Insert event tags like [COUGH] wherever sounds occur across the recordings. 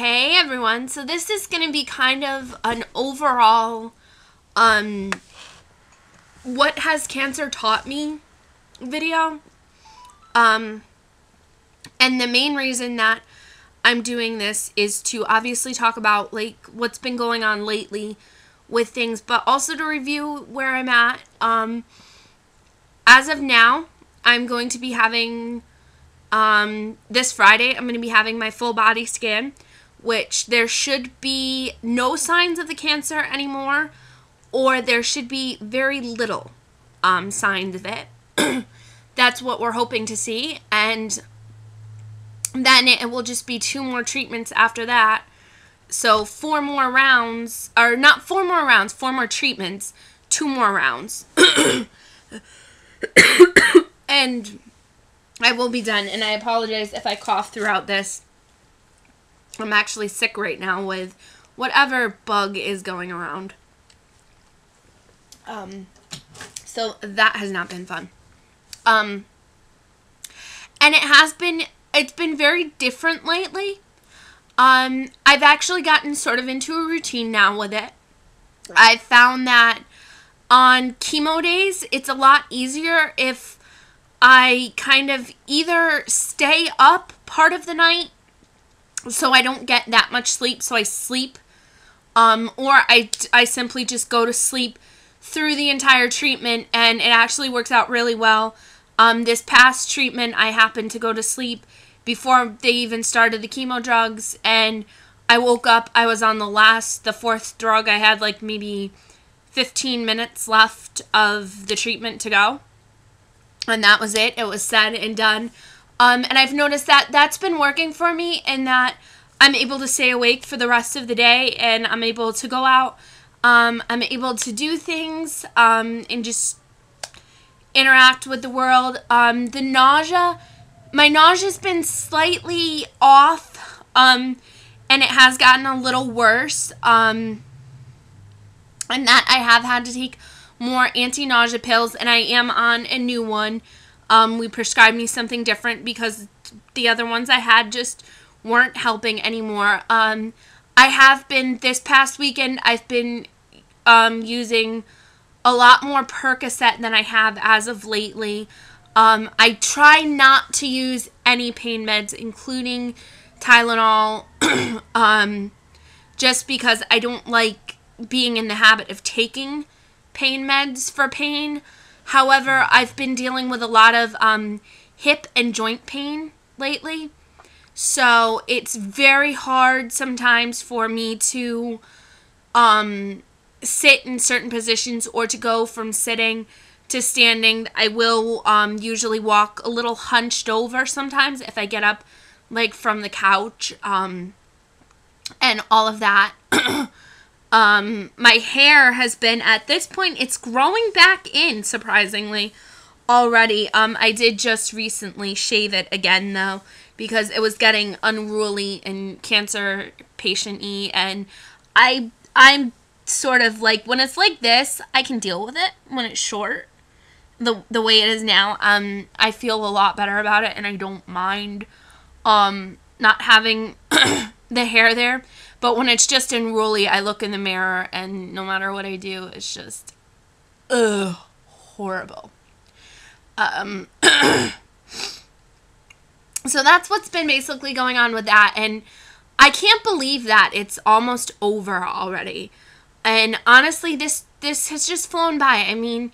Hey everyone. So this is going to be kind of an overall um what has cancer taught me video. Um and the main reason that I'm doing this is to obviously talk about like what's been going on lately with things, but also to review where I'm at. Um as of now, I'm going to be having um this Friday, I'm going to be having my full body scan which there should be no signs of the cancer anymore, or there should be very little um, signs of it. [CLEARS THROAT] That's what we're hoping to see. And then it will just be two more treatments after that. So, four more rounds, or not four more rounds, four more treatments, two more rounds. [CLEARS THROAT] and I will be done. And I apologize if I cough throughout this. I'm actually sick right now with whatever bug is going around. Um, so that has not been fun. Um, and it has been, it's been very different lately. Um, I've actually gotten sort of into a routine now with it. I found that on chemo days, it's a lot easier if I kind of either stay up part of the night so I don't get that much sleep, so I sleep. Um, or I, I simply just go to sleep through the entire treatment, and it actually works out really well. Um, this past treatment, I happened to go to sleep before they even started the chemo drugs, and I woke up, I was on the last, the fourth drug, I had like maybe 15 minutes left of the treatment to go. And that was it. It was said and done. Um, and I've noticed that that's been working for me and that I'm able to stay awake for the rest of the day and I'm able to go out. Um, I'm able to do things um, and just interact with the world. Um, the nausea, my nausea's been slightly off um, and it has gotten a little worse. Um, and that I have had to take more anti-nausea pills and I am on a new one um, we prescribed me something different because the other ones I had just weren't helping anymore. Um, I have been, this past weekend, I've been um, using a lot more Percocet than I have as of lately. Um, I try not to use any pain meds, including Tylenol, [CLEARS THROAT] um, just because I don't like being in the habit of taking pain meds for pain. However, I've been dealing with a lot of um, hip and joint pain lately. So it's very hard sometimes for me to um, sit in certain positions or to go from sitting to standing. I will um, usually walk a little hunched over sometimes if I get up like from the couch um, and all of that. [CLEARS THROAT] Um, my hair has been at this point, it's growing back in surprisingly already. Um, I did just recently shave it again though because it was getting unruly and cancer patient-y and I I'm sort of like when it's like this, I can deal with it when it's short. The the way it is now, um I feel a lot better about it and I don't mind um not having [CLEARS THROAT] the hair there but when it's just unruly, I look in the mirror and no matter what I do, it's just, ugh, horrible. Um, [COUGHS] so that's what's been basically going on with that. And I can't believe that it's almost over already. And honestly, this this has just flown by. I mean,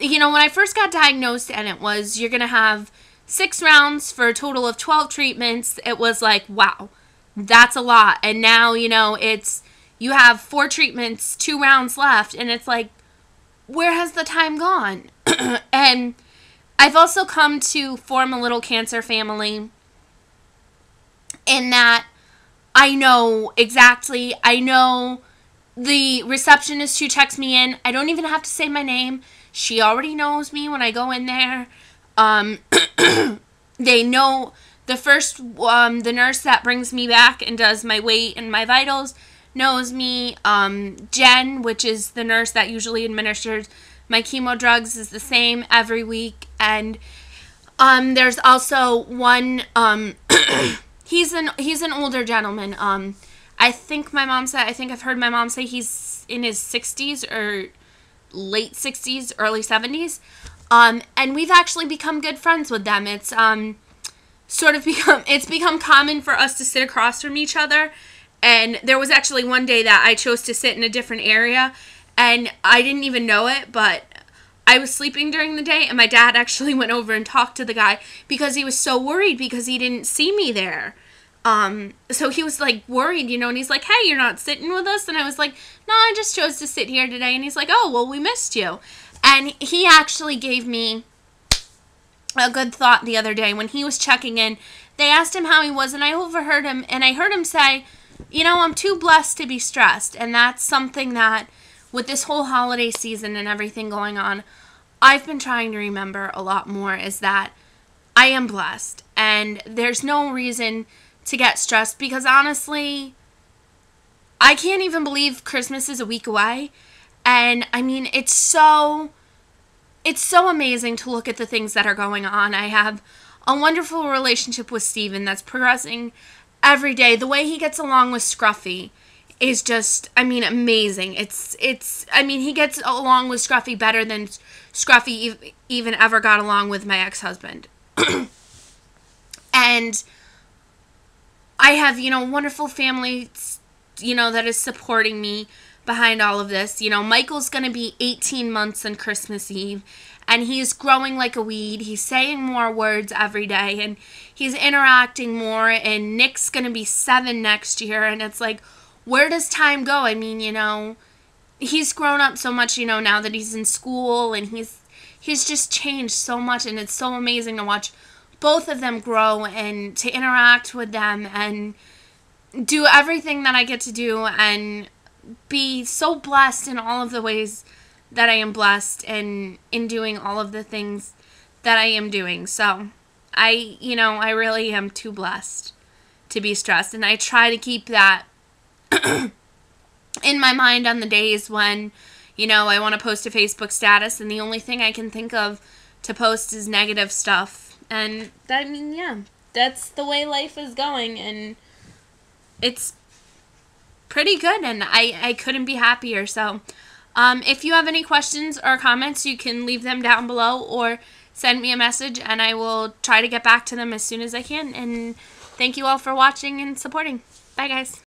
you know, when I first got diagnosed and it was you're going to have 6 rounds for a total of 12 treatments, it was like, wow that's a lot. And now, you know, it's you have four treatments, two rounds left, and it's like, where has the time gone? [CLEARS THROAT] and I've also come to form a little cancer family in that I know exactly, I know the receptionist who checks me in, I don't even have to say my name. She already knows me when I go in there. Um, [CLEARS THROAT] they know the first, um, the nurse that brings me back and does my weight and my vitals knows me. Um, Jen, which is the nurse that usually administers my chemo drugs, is the same every week. And um, there's also one um, [CLEARS THROAT] he's an he's an older gentleman. Um, I think my mom said I think I've heard my mom say he's in his sixties or late sixties, early seventies. Um, and we've actually become good friends with them. It's um sort of [LAUGHS] become it's become common for us to sit across from each other. And there was actually one day that I chose to sit in a different area and I didn't even know it, but I was sleeping during the day and my dad [LAUGHS] actually went over and talked to the guy because he was so worried because he didn't see me there. Um, so he was like worried, you know, and he's like, Hey, you're not sitting with us? And I was like, No, I just chose to sit here today. And he's like, Oh, well, we missed you. And he actually gave me a good thought the other day when he was checking in. They asked him how he was, and I overheard him, and I heard him say, You know, I'm too blessed to be stressed. And that's something that, with this whole holiday season and everything going on, I've been trying to remember a lot more is that I am blessed. And there's no reason to get stressed because honestly, I can't even believe Christmas is a week away. And I mean, it's so it's so amazing to look at the things that are going on. I have a wonderful relationship with Steven that's progressing every day. The way he gets along with Scruffy is just I mean amazing. It's it's I mean he gets along with Scruffy better than Scruffy even ever got along with my ex-husband. [CLEARS THROAT] and I have, you know, wonderful family, you know, that is supporting me behind all of this. You know, Michael's going to be 18 months on Christmas Eve and he's growing like a weed. He's saying more words every day and he's interacting more and Nick's going to be 7 next year and it's like where does time go? I mean, you know, he's grown up so much, you know, now that he's in school and he's he's just changed so much and it's so amazing to watch both of them grow and to interact with them and do everything that I get to do and be so blessed in all of the ways that I am blessed and in doing all of the things that I am doing. So, I, you know, I really am too blessed to be stressed and I try to keep that [CLEARS THROAT] in my mind on the days when, you know, I want to post a Facebook status and the only thing I can think of to post is negative stuff. And I mean, yeah, that's the way life is going and it's pretty good and I, I couldn't be happier. So, um, if you have any questions or comments, you can leave them down below or send me a message and I will try to get back to them as soon as I can. And thank you all for watching and supporting. Bye, guys.